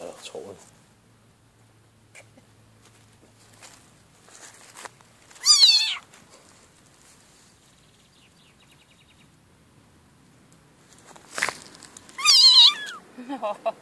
哎呀，丑啊！哈哈。